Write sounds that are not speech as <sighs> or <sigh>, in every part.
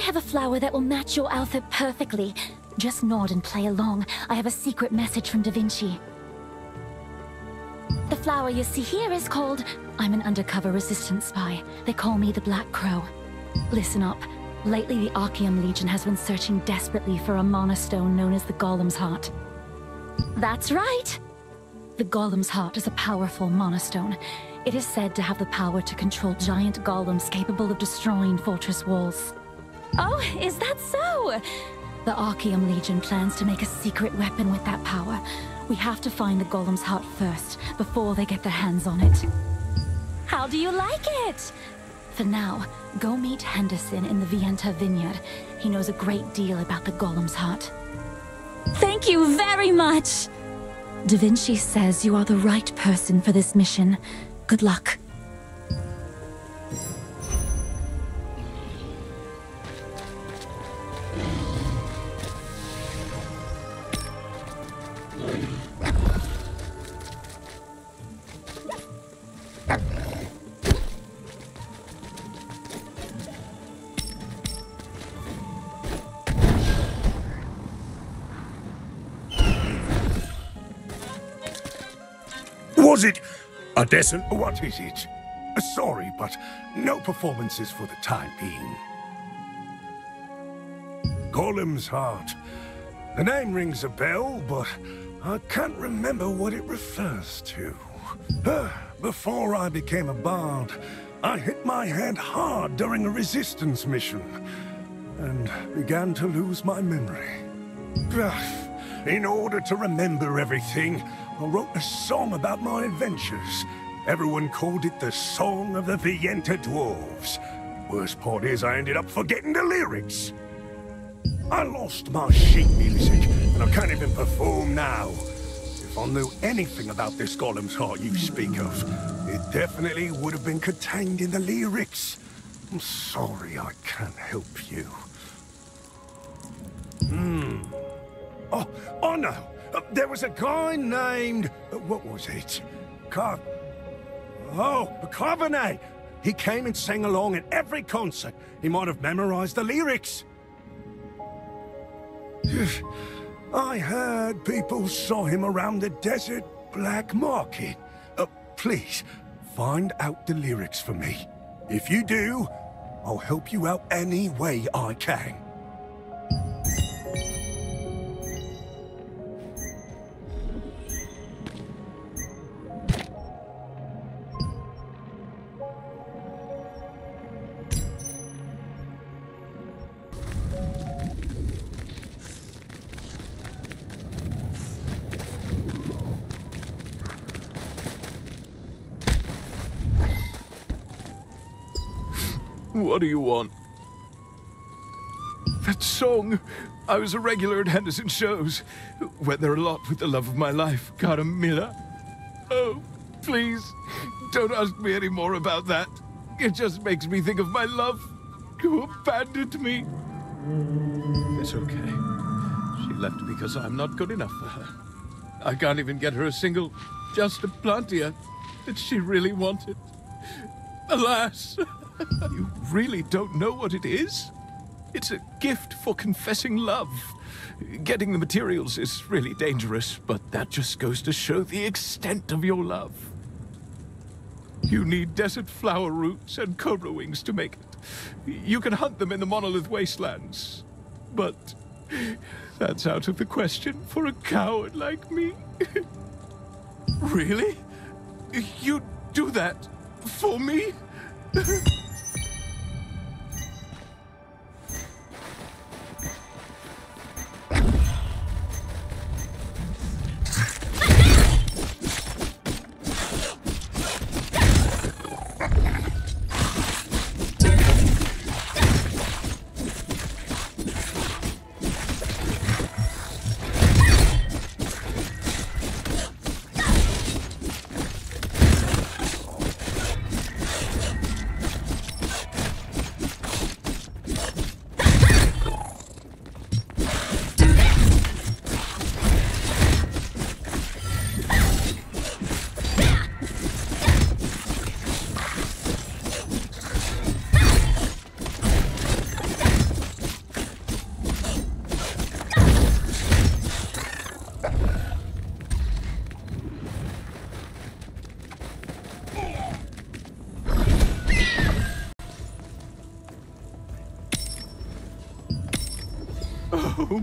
have a flower that will match your outfit perfectly. Just nod and play along. I have a secret message from Da Vinci. The flower you see here is called... I'm an undercover resistance spy. They call me the Black Crow. Listen up. Lately, the Archeum Legion has been searching desperately for a mana stone known as the Golem's Heart. That's right! The Golem's Heart is a powerful mana stone. It is said to have the power to control giant golems capable of destroying fortress walls. Oh, is that so? The Archeum Legion plans to make a secret weapon with that power. We have to find the Golem's Heart first, before they get their hands on it. How do you like it? For now, go meet Henderson in the Vienta vineyard. He knows a great deal about the Golem's Heart. Thank you very much! Da Vinci says you are the right person for this mission. Good luck. A. What is it? Uh, Sorry, but no performances for the time being. Golem's Heart. The name rings a bell, but I can't remember what it refers to. Uh, Before I became a bard, I hit my head hard during a resistance mission, and began to lose my memory. In order to remember everything, I wrote a song about my adventures. Everyone called it the Song of the Vienta Dwarves. Worst part is I ended up forgetting the lyrics. I lost my sheet music, and I can't even perform now. If I knew anything about this Golem's heart you speak of, it definitely would have been contained in the lyrics. I'm sorry I can't help you. Hmm. Oh, oh no! There was a guy named... what was it? Car... Oh, Carbonet! He came and sang along at every concert. He might have memorized the lyrics. <sighs> I heard people saw him around the desert black market. Uh, please, find out the lyrics for me. If you do, I'll help you out any way I can. What do you want? That song. I was a regular at Henderson shows. Went there a lot with the love of my life, Carmilla. Oh, please, don't ask me any more about that. It just makes me think of my love, who abandoned me. It's okay. She left because I'm not good enough for her. I can't even get her a single Just a Plantia that she really wanted. Alas! You really don't know what it is? It's a gift for confessing love. Getting the materials is really dangerous, but that just goes to show the extent of your love. You need desert flower roots and cobra wings to make it. You can hunt them in the monolith wastelands, but that's out of the question for a coward like me. <laughs> really? You do that for me? <laughs>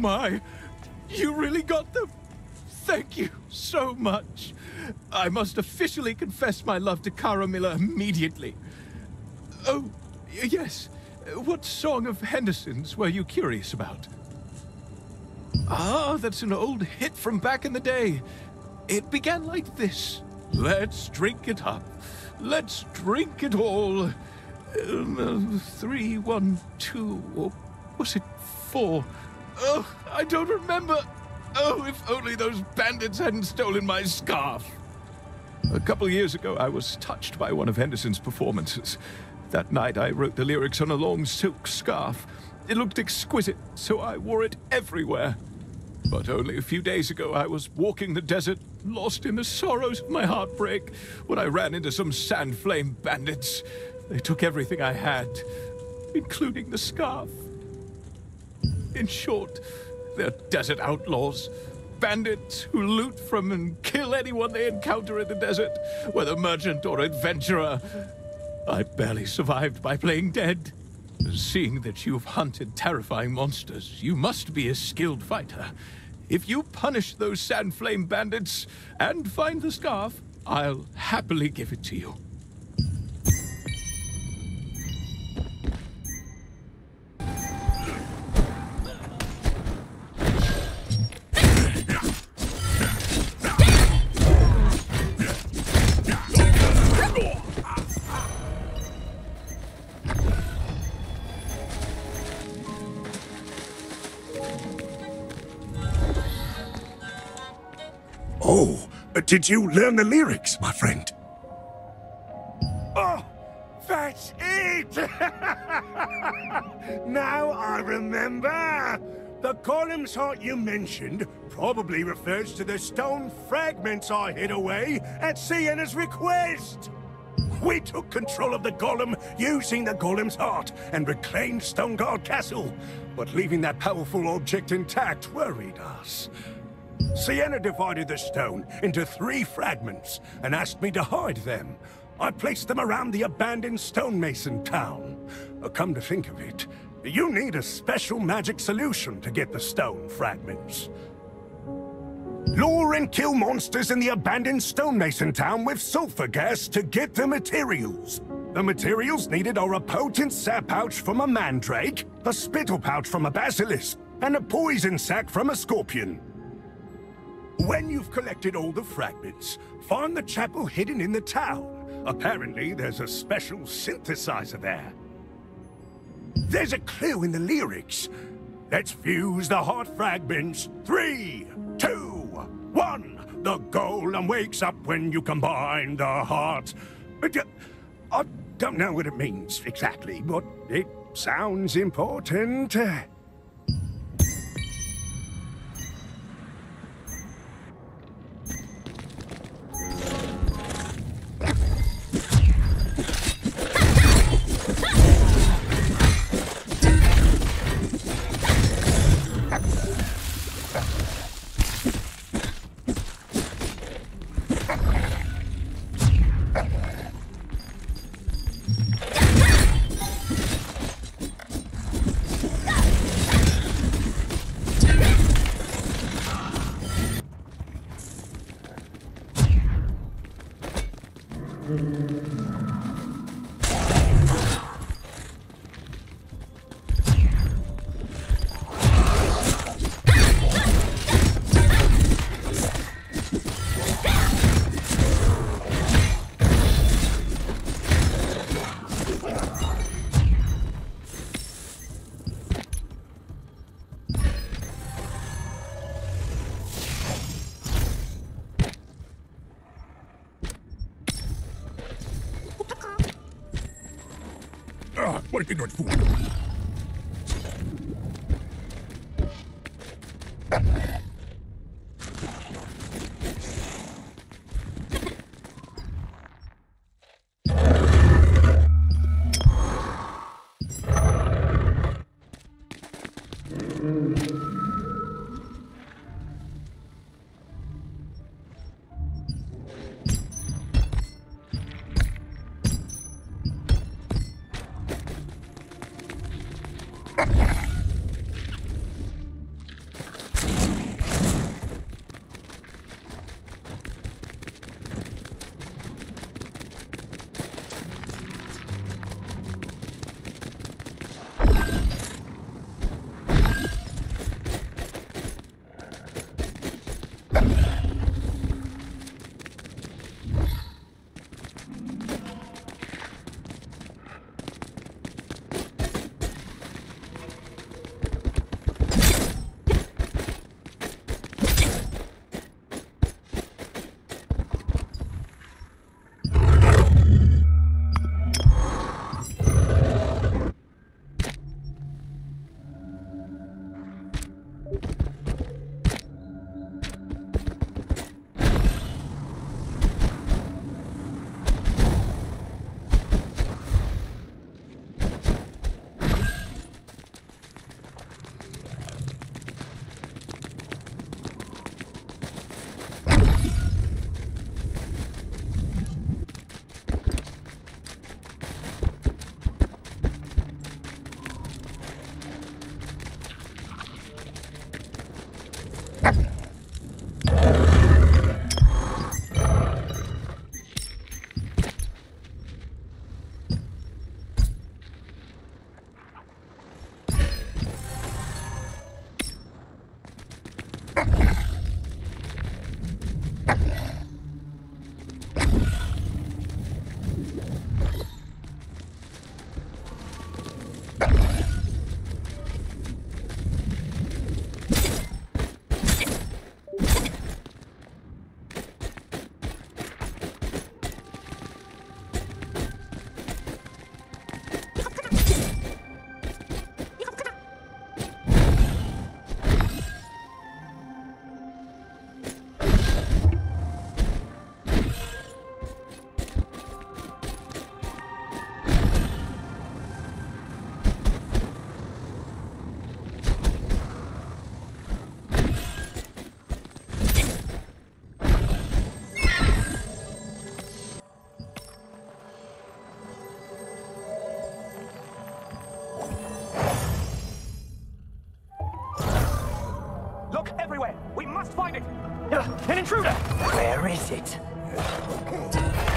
my! You really got them! Thank you so much. I must officially confess my love to Carmilla immediately. Oh, yes. What song of Henderson's were you curious about? Ah, that's an old hit from back in the day. It began like this. Let's drink it up. Let's drink it all. Um, uh, three, one, two, or was it four? Oh, I don't remember. Oh, if only those bandits hadn't stolen my scarf. A couple years ago, I was touched by one of Henderson's performances. That night, I wrote the lyrics on a long silk scarf. It looked exquisite, so I wore it everywhere. But only a few days ago, I was walking the desert, lost in the sorrows of my heartbreak, when I ran into some sand flame bandits. They took everything I had, including the scarf. In short, they're desert outlaws. Bandits who loot from and kill anyone they encounter in the desert, whether merchant or adventurer. I barely survived by playing dead. Seeing that you've hunted terrifying monsters, you must be a skilled fighter. If you punish those sand flame bandits and find the scarf, I'll happily give it to you. Did you learn the lyrics, my friend? Oh, that's it! <laughs> now I remember! The Golem's heart you mentioned probably refers to the stone fragments I hid away at Sienna's request! We took control of the Golem using the Golem's heart and reclaimed Stonegard Castle, but leaving that powerful object intact worried us. Sienna divided the stone into three fragments and asked me to hide them. I placed them around the abandoned stonemason town. Uh, come to think of it, you need a special magic solution to get the stone fragments. Lure and kill monsters in the abandoned stonemason town with sulfur gas to get the materials. The materials needed are a potent sap pouch from a mandrake, a spittle pouch from a basilisk, and a poison sac from a scorpion. When you've collected all the fragments, find the chapel hidden in the town. Apparently, there's a special synthesizer there. There's a clue in the lyrics. Let's fuse the heart fragments. Three, two, one. The golem wakes up when you combine the hearts. Uh, I don't know what it means exactly, but it sounds important. Ah, what ignorant fool! An intruder! Where is it?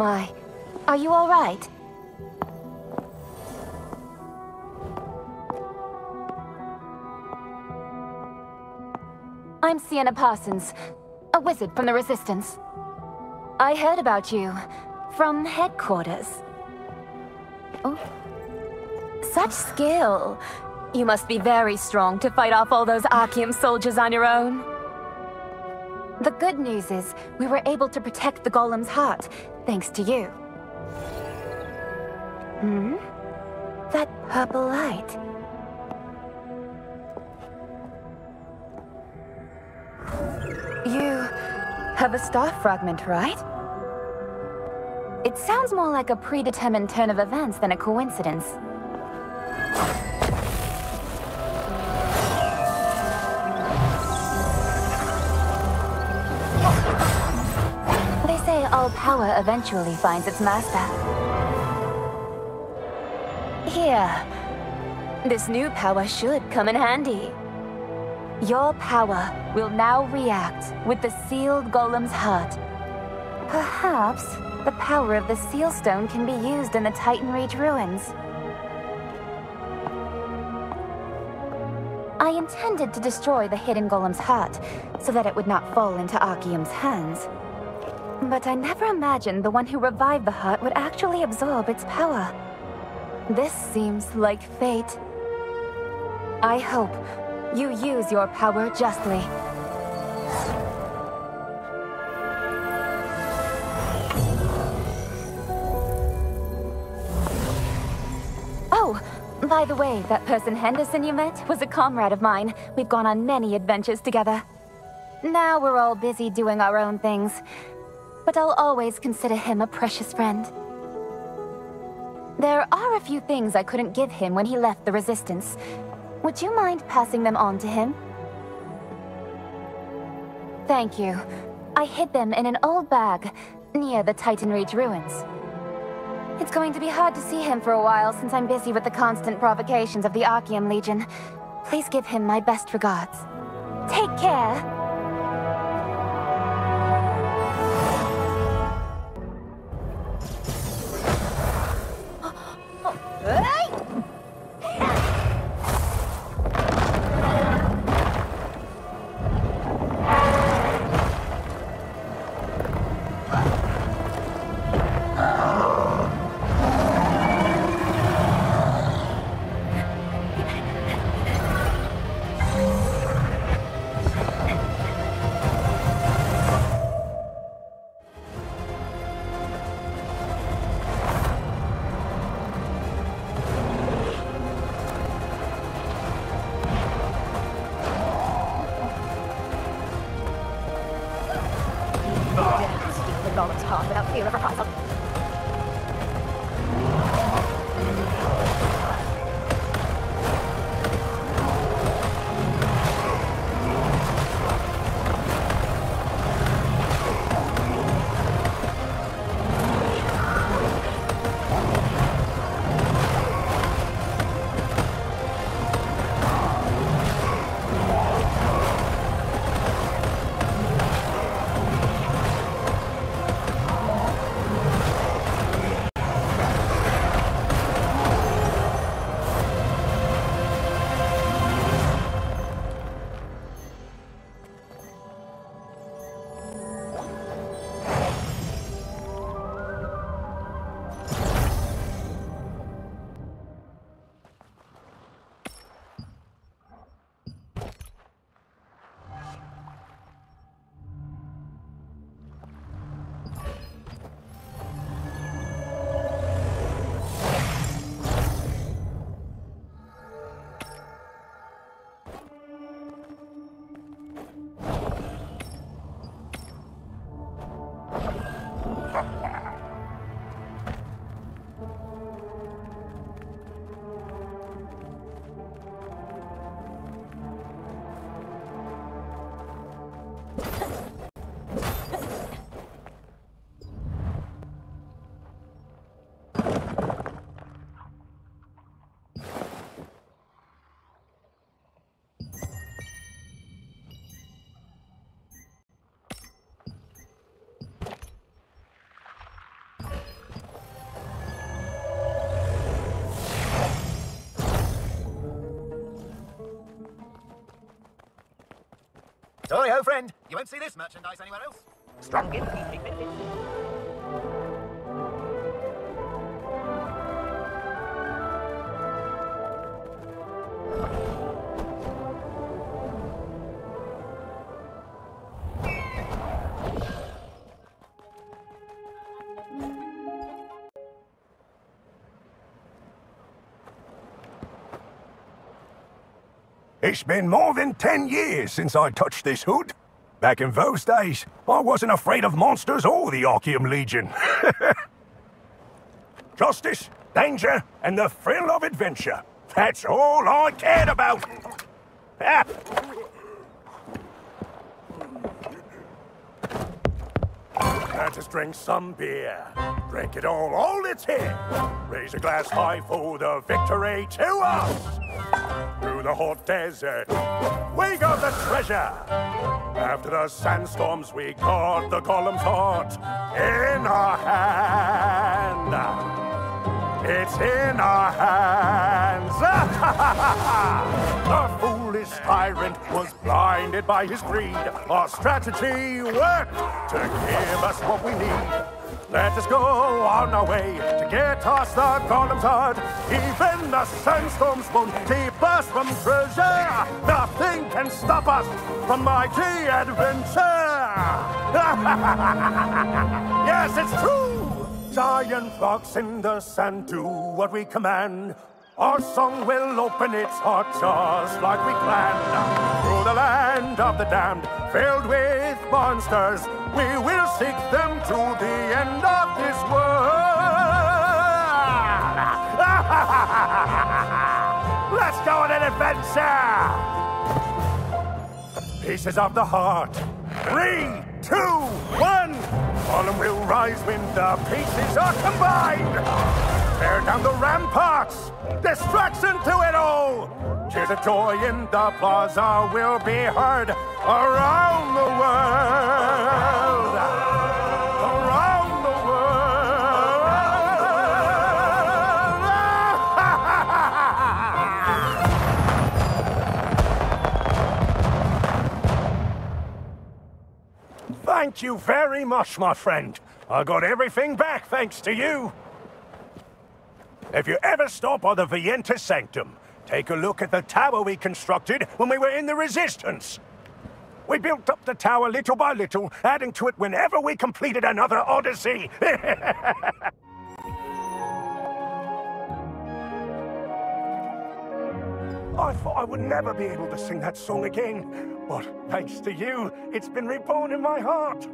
My. Are you all right? I'm Sienna Parsons, a wizard from the Resistance. I heard about you from headquarters. Oh. Such skill. You must be very strong to fight off all those Archeum soldiers on your own. The good news is, we were able to protect the Golem's heart, thanks to you. Hmm? That purple light. You have a star fragment, right? It sounds more like a predetermined turn of events than a coincidence. Say all power eventually finds its master. Here. This new power should come in handy. Your power will now react with the sealed golem's heart. Perhaps the power of the seal stone can be used in the Titan Reach ruins. I intended to destroy the hidden golem's heart so that it would not fall into Archeum's hands. But I never imagined the one who revived the heart would actually absorb its power. This seems like fate. I hope you use your power justly. Oh, by the way, that person Henderson you met was a comrade of mine. We've gone on many adventures together. Now we're all busy doing our own things, but I'll always consider him a precious friend. There are a few things I couldn't give him when he left the Resistance. Would you mind passing them on to him? Thank you. I hid them in an old bag near the Titan Reach ruins. It's going to be hard to see him for a while since I'm busy with the constant provocations of the Archeum Legion. Please give him my best regards. Take care. You Sorry, ho, friend. You won't see this merchandise anywhere else. Strong in It's been more than ten years since I touched this hood. Back in those days, I wasn't afraid of monsters or the Archeum Legion. <laughs> Justice, danger, and the thrill of adventure. That's all I cared about. Ah. Let us drink some beer. Drink it all, all it's here. Raise a glass high for the victory to us. Through the hot desert, we got the treasure. After the sandstorms, we caught the golem's heart in our hand. It's in our hands. <laughs> the foolish tyrant was blinded by his greed. Our strategy worked to give us what we need. Let us go on our way to get us the golem's heart. Even the sandstorms won't keep us from treasure. Nothing can stop us from mighty adventure. <laughs> yes, it's true. Giant rocks in the sand do what we command. Our song will open its heart just like we planned. Through the land of the damned, filled with monsters, we will seek them to the end of this world. <laughs> Let's go on an adventure! Pieces of the heart. Three, two, one. Golem will rise when the pieces are combined. Tear down the ramparts. Destruction to it all. Cheers of joy in the plaza will be heard around the world. Around the world. <laughs> Thank you very much, my friend. I got everything back thanks to you. If you ever stop by the Vienta Sanctum, take a look at the tower we constructed when we were in the Resistance. We built up the tower little by little, adding to it whenever we completed another odyssey. <laughs> I thought I would never be able to sing that song again, but thanks to you, it's been reborn in my heart.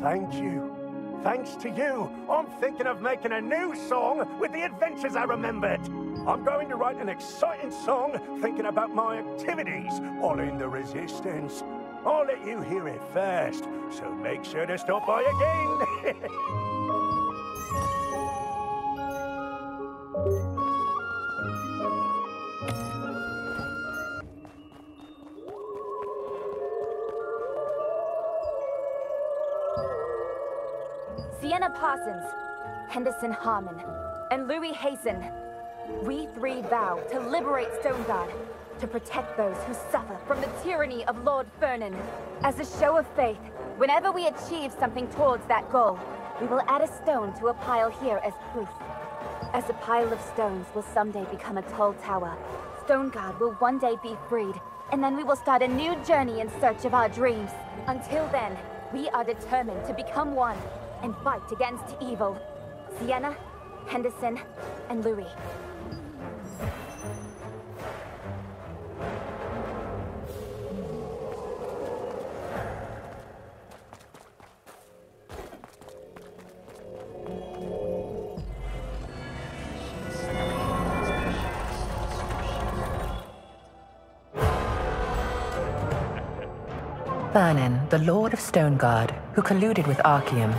Thank you. Thanks to you, I'm thinking of making a new song with the adventures I remembered. I'm going to write an exciting song thinking about my activities while in the Resistance. I'll let you hear it first, so make sure to stop by again. <laughs> Sienna Parsons, Henderson Harmon, and Louis Hazen. We three vow to liberate Stonegard, to protect those who suffer from the tyranny of Lord Fernan. As a show of faith, whenever we achieve something towards that goal, we will add a stone to a pile here as proof. As the pile of stones will someday become a tall tower, Stonegard will one day be freed, and then we will start a new journey in search of our dreams. Until then, we are determined to become one and fight against evil. Sienna, Henderson, and Louis. Fernan, the Lord of Stonegard, who colluded with Archeum,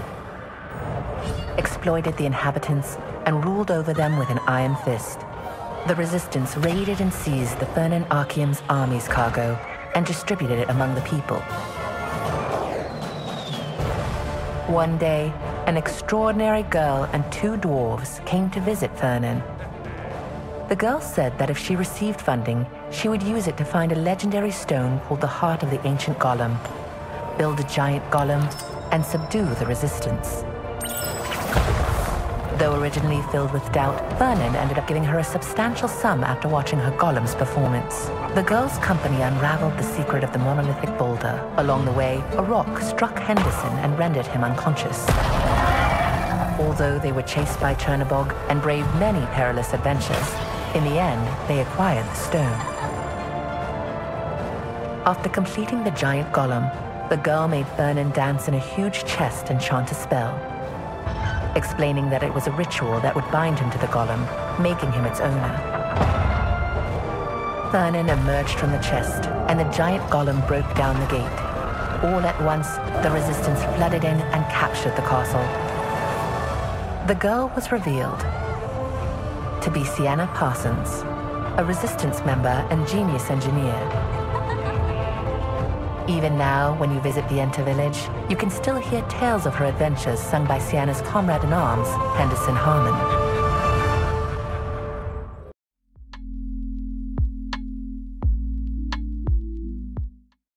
exploited the inhabitants and ruled over them with an iron fist. The Resistance raided and seized the Fernan Archeum's army's cargo and distributed it among the people. One day, an extraordinary girl and two dwarves came to visit Fernan. The girl said that if she received funding, she would use it to find a legendary stone called the Heart of the Ancient Golem, build a giant golem, and subdue the Resistance. Though originally filled with doubt, Fernan ended up giving her a substantial sum after watching her golem's performance. The girl's company unraveled the secret of the monolithic boulder. Along the way, a rock struck Henderson and rendered him unconscious. Although they were chased by Chernabog and braved many perilous adventures, in the end, they acquired the stone. After completing the giant golem, the girl made Fernan dance in a huge chest and chant a spell, explaining that it was a ritual that would bind him to the golem, making him its owner. Fernan emerged from the chest, and the giant golem broke down the gate. All at once, the resistance flooded in and captured the castle. The girl was revealed to be Sienna Parsons, a resistance member and genius engineer. Even now, when you visit the Enter village, you can still hear tales of her adventures sung by Sienna's comrade in arms, Henderson Harmon.